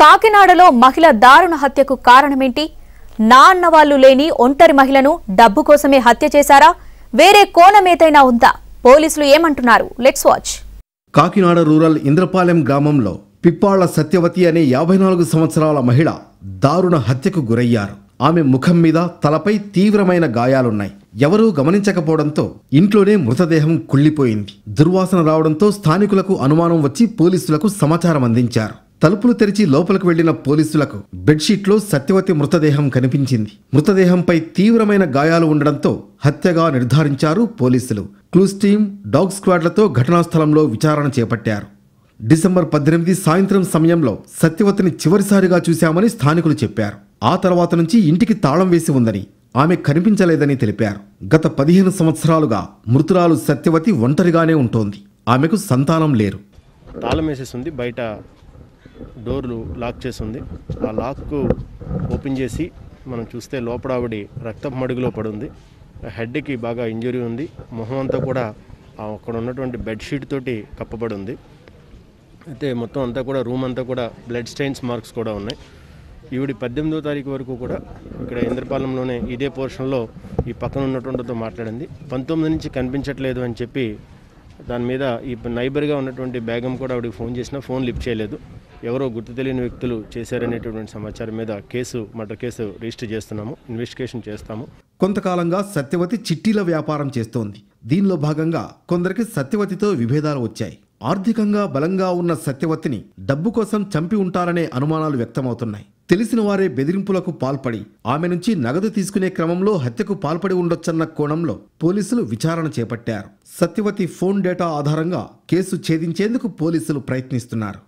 కాకినాడలో మహిళ దారుణ హత్యకు కారణమేంటి? నా అన్న వాళ్ళు లేని ఒంటరి మహిళను డబ్బు కోసమే హత్య చేశారా? వేరే కోణమేతైనా ఉందా? పోలీసులు ఏమంటున్నారు? Let's watch Kakinada rural Indrapalem గ్రామంలో పిప్పాళ్ళ సత్యవతి అనే యాభై నాలుగు సంవత్సరాల మహిళ దారుణ హత్యకు గురయ్యారు. ఆమె ముఖం మీద తలపై తీవ్రమైన గాయాలున్నాయి. ఎవరూ గమనించకపోవడంతో ఇంట్లోనే మృతదేహం కుళ్ళిపోయింది. దుర్వాసన రావడంతో స్థానికులకు అనుమానం వచ్చి పోలీసులకు సమాచారం అందించారు. తలుపులు తెరిచి లోపలికి వెళ్ళిన పోలీసులకు బెడ్షీట్లో సత్యవతి మృతదేహం కనిపించింది. మృతదేహంపై తీవ్రమైన గాయాలు ఉండడంతో హత్యగా నిర్ధారించారు పోలీసులు. క్లూస్ టీం డాగ్ స్క్వాడ్లతో ఘటనా స్థలంలో విచారణ చేపట్టారు. డిసెంబర్ పద్దెనిమిది సాయంత్రం సమయంలో సత్యవతిని చివరిసారిగా చూశామని స్థానికులు చెప్పారు. ఆ తర్వాత నుంచి ఇంటికి తాళం వేసి ఉందని ఆమె కనిపించలేదని తెలిపారు. గత పదిహేను సంవత్సరాలుగా మృతురాలు సత్యవతి ఒంటరిగానే ఉంటోంది. ఆమెకు సంతానం లేరు. తాళం వేసేసింది బయట డోర్లు లాక్ చేసి ఉంది ఆ లాక్కు ఓపెన్ చేసి మనం చూస్తే లోపల రక్తం మడుగులో పడుంది. హెడ్కి బాగా ఇంజురీ ఉంది. మొహం అంతా కూడా అక్కడ ఉన్నటువంటి బెడ్షీట్ తోటి కప్పబడి ఉంది అయితే మొత్తం అంతా కూడా రూమ్ అంతా కూడా బ్లడ్ స్టెయిన్స్ మార్క్స్ కూడా ఉన్నాయి. ఈవిడి పద్దెనిమిదో తారీఖు వరకు కూడా ఇక్కడ ఇంద్రపాలెంలోనే ఇదే పోర్షన్లో ఈ పక్కన ఉన్నటువంటితో మాట్లాడింది. పంతొమ్మిది నుంచి కనిపించట్లేదు అని చెప్పి దాని మీద ఈ నైబర్గా ఉన్నటువంటి బేగం కూడా ఆవిడకి ఫోన్ చేసినా ఫోన్ లిఫ్ట్ చేయలేదు. ఎవరో గుర్తు తెలియని వ్యక్తులు చేశారనేటటువంటి సమాచారం మీద కేసు మర్డర్ కేసు రిజిస్టర్ చేస్తున్నాము ఇన్వెస్టిగేషన్ చేస్తాము. కొంతకాలంగా సత్యవతి చిట్టీల వ్యాపారం చేస్తోంది. దీనిలో భాగంగా కొందరికి సత్యవతితో విభేదాలు వచ్చాయి. ఆర్థికంగా బలంగా ఉన్న సత్యవతిని డబ్బు కోసం చంపి ఉంటారనే అనుమానాలు వ్యక్తమవుతున్నాయి. తెలిసిన వారే బెదిరింపులకు పాల్పడి ఆమె నుంచి నగదు తీసుకునే క్రమంలో హత్యకు పాల్పడి ఉండొచ్చన్న కోణంలో పోలీసులు విచారణ చేపట్టారు. సత్యవతి ఫోన్ డేటా ఆధారంగా కేసు ఛేదించేందుకు పోలీసులు ప్రయత్నిస్తున్నారు.